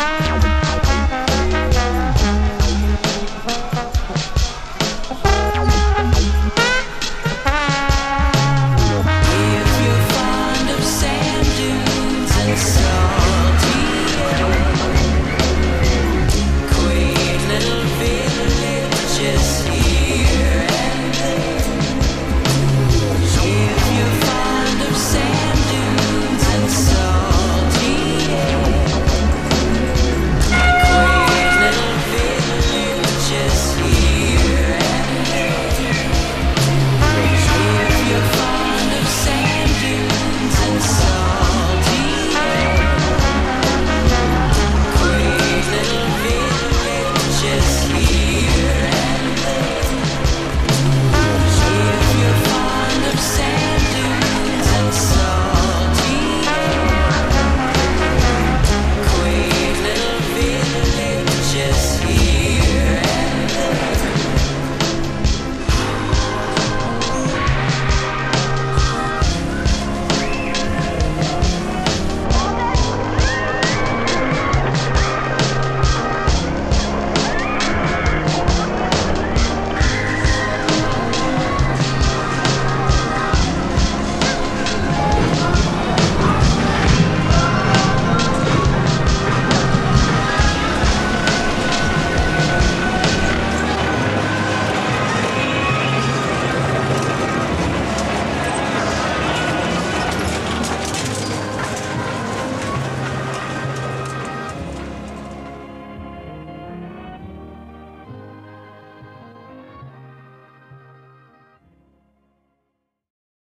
Bye.